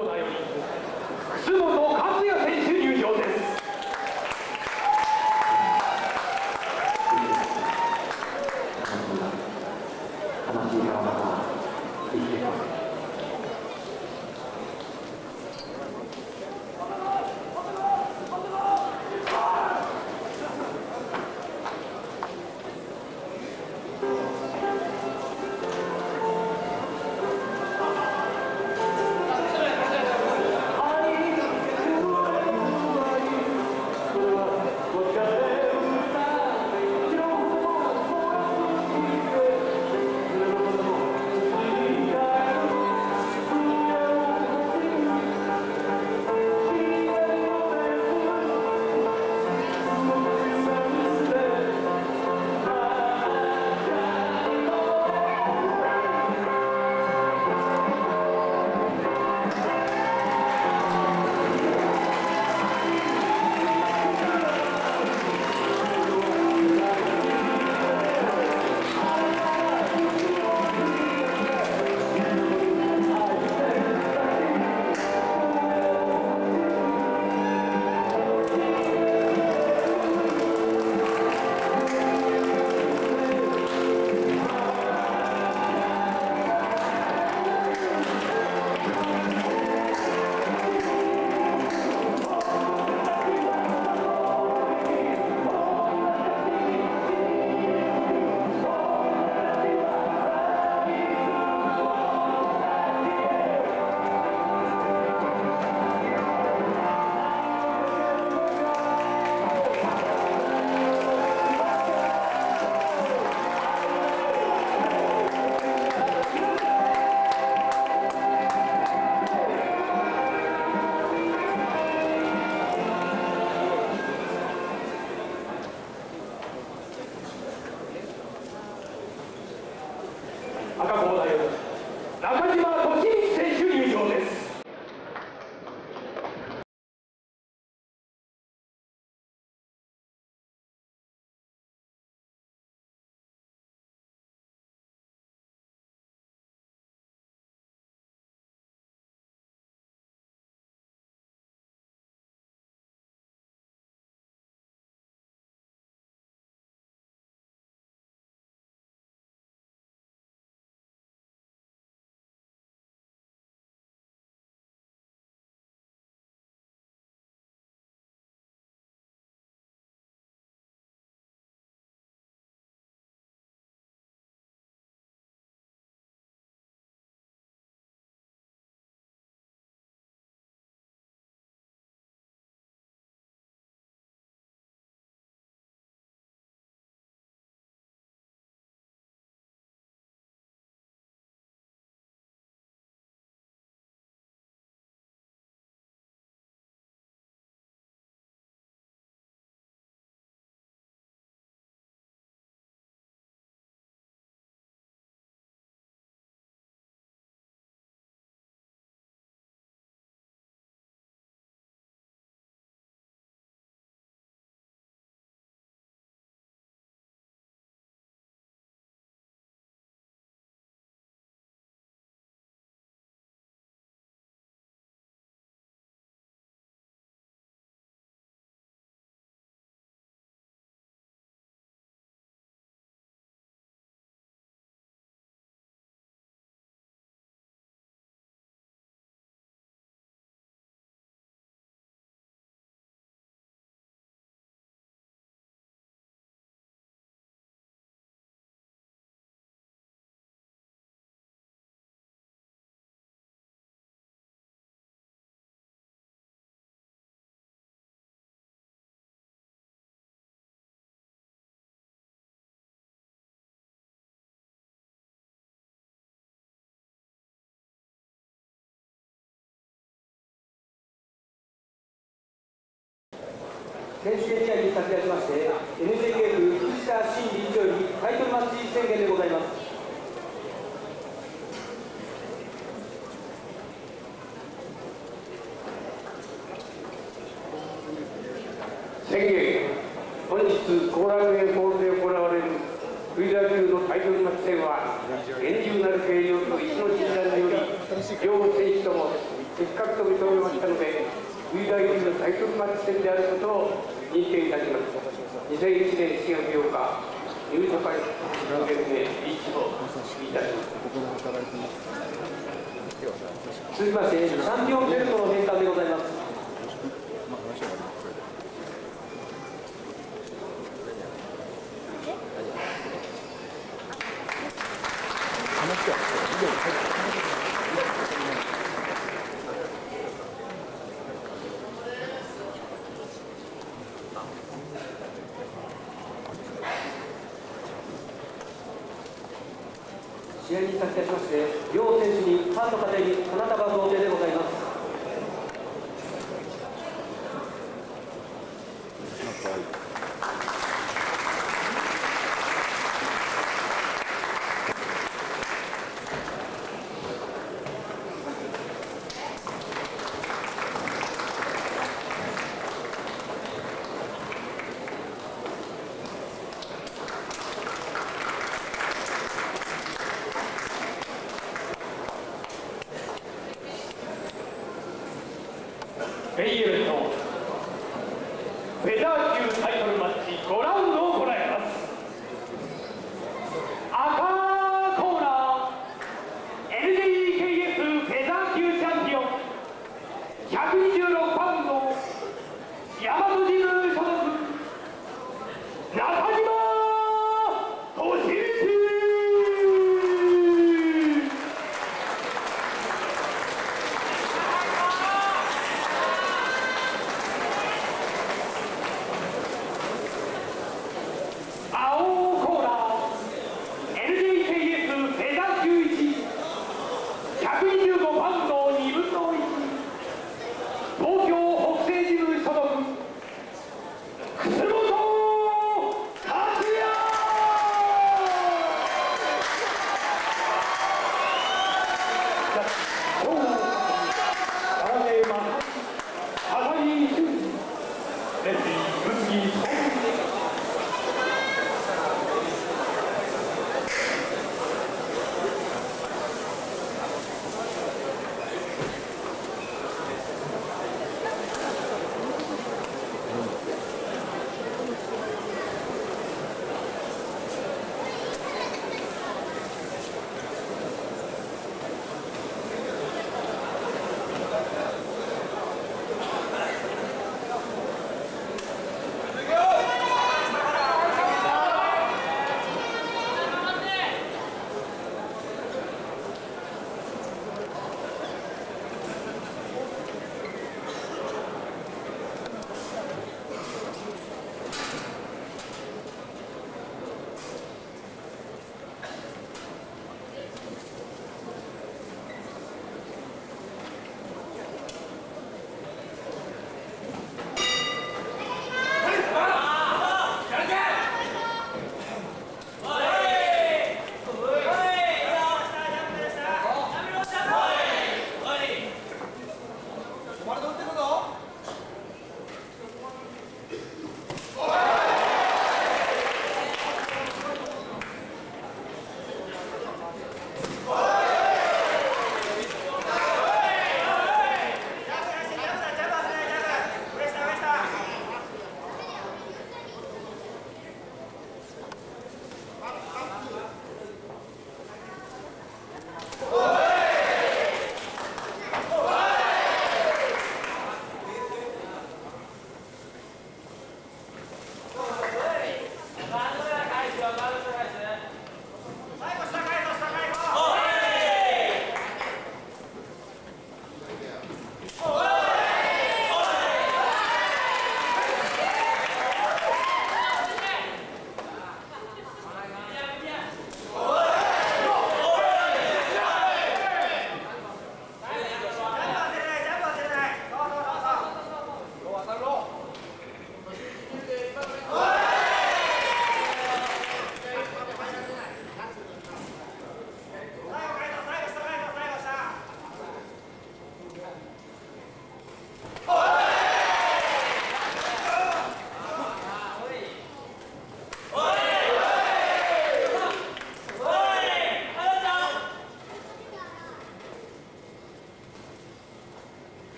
コー赤コーナーより中島選手権試合に先立ちまして NJK 部藤田新理事長よりタイトルマッチ宣言でございます。宣言本日後楽園ホールで行われるフリーダー級のタイトルマッチ戦は厳重なる計量と石の診断により両選手とも失格と認めましたので、塁大級のタイトルマッチ戦であることを認定いたします。2001年4月8日、入所会プロジェクトで一致をいたします。続きまして3秒ベルトの返還でございます試合に先立ちまして両選手にファンの方に花束贈呈でございます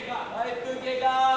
Kega. Hey, Kega.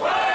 와.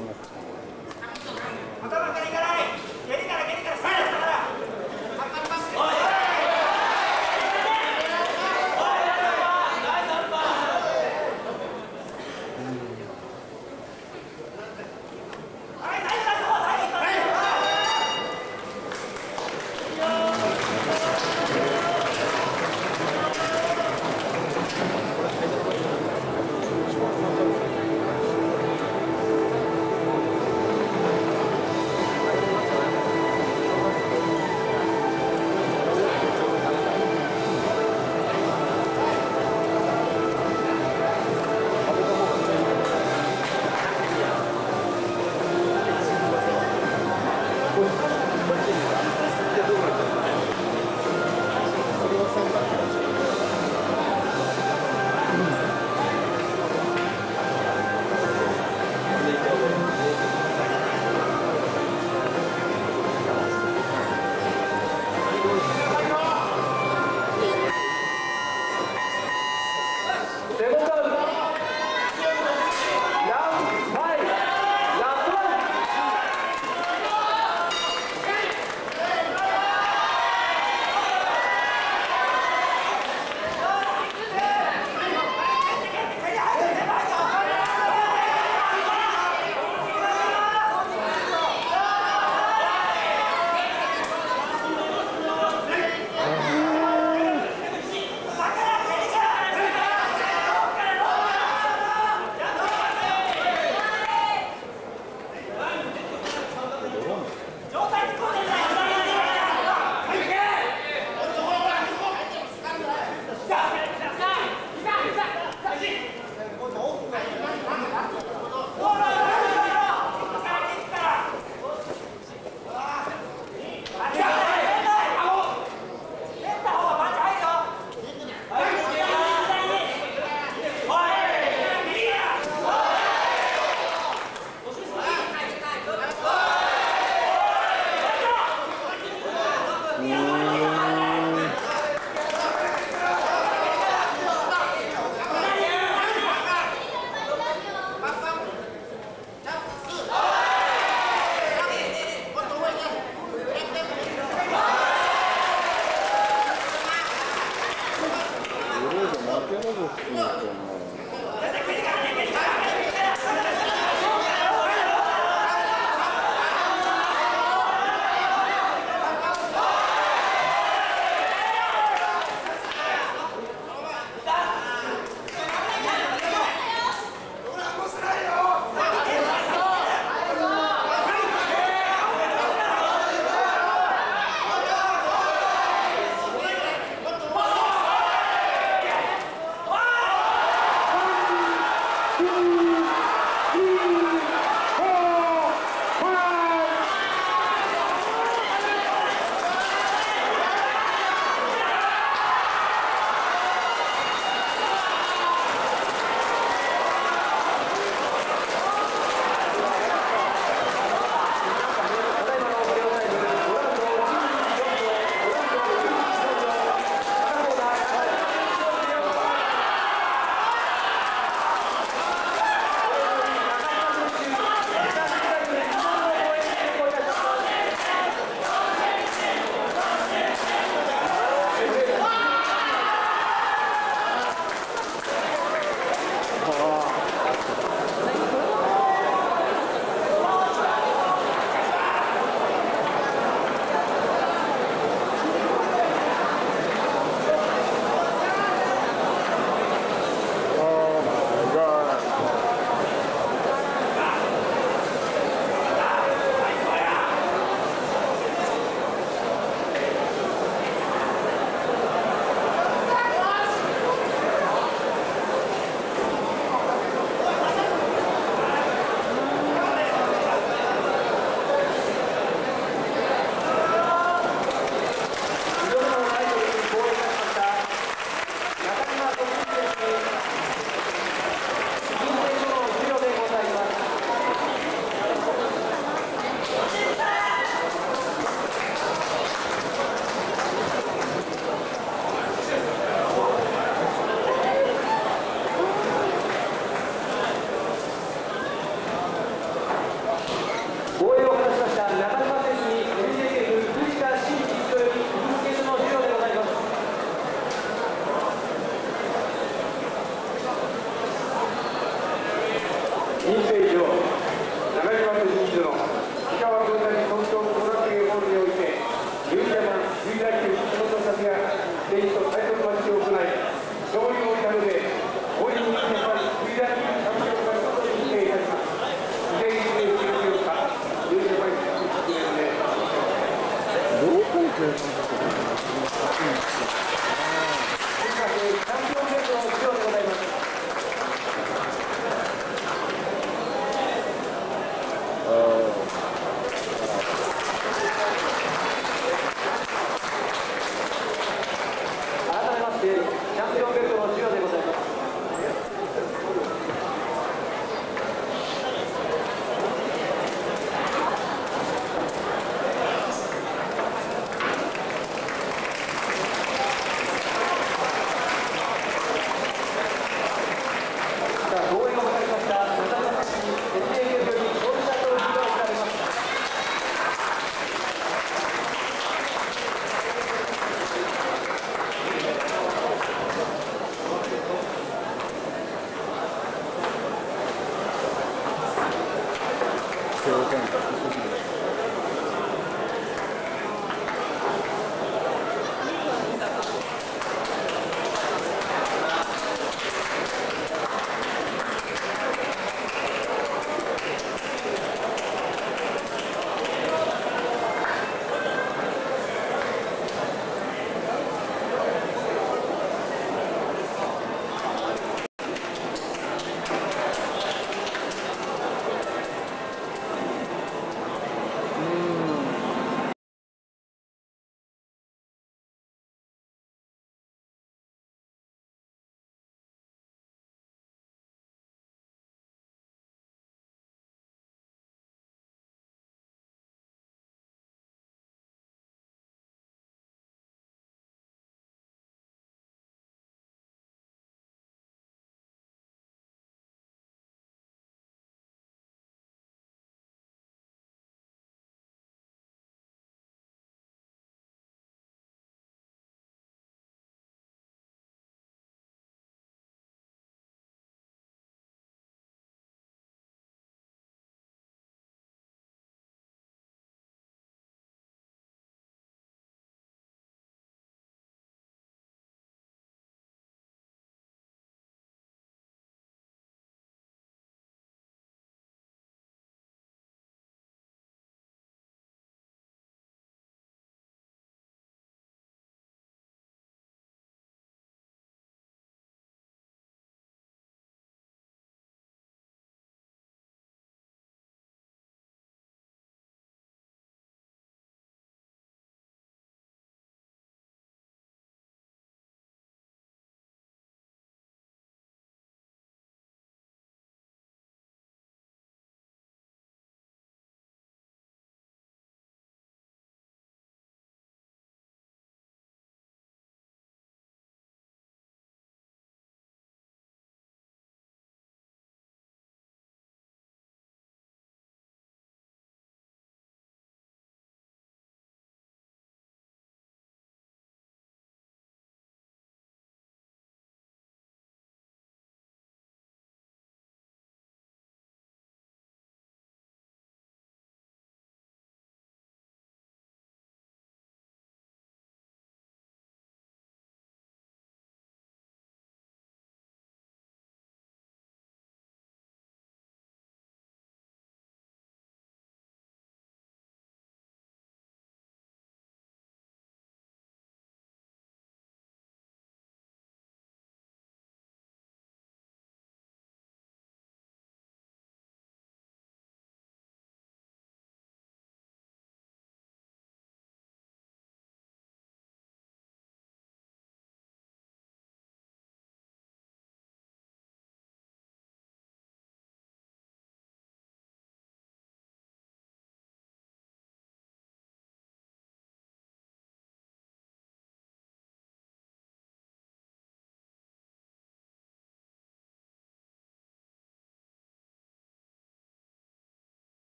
すぐ